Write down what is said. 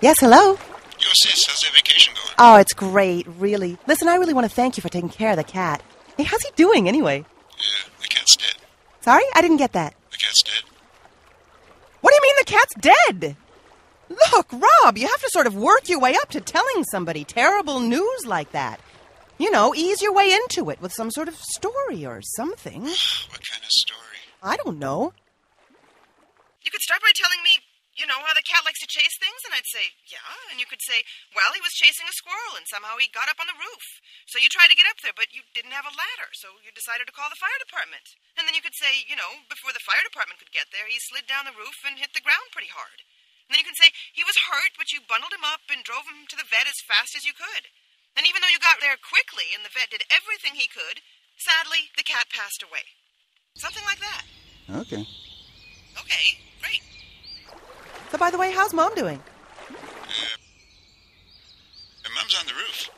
Yes, hello? Yo, sis, how's that vacation going? Oh, it's great, really. Listen, I really want to thank you for taking care of the cat. Hey, how's he doing anyway? Yeah, the cat's dead. Sorry? I didn't get that. The cat's dead. What do you mean the cat's dead? Look, Rob, you have to sort of work your way up to telling somebody terrible news like that. You know, ease your way into it with some sort of story or something. What kind of story? I don't know. You could start by telling me, you know, how the cat likes to chase things, and I'd say, yeah. And you could say, well, he was chasing a squirrel, and somehow he got up on the roof. So you tried to get up there, but you didn't have a ladder, so you decided to call the fire department. And then you could say, you know, before the fire department could get there, he slid down the roof and hit the ground pretty hard. And then you can say, he was hurt, but you bundled him up and drove him to the vet as fast as you could. And even though you got there quickly and the vet did everything he could, sadly, the cat passed away. Something like that. Okay. So, by the way, how's Mom doing? Uh, and Mom's on the roof.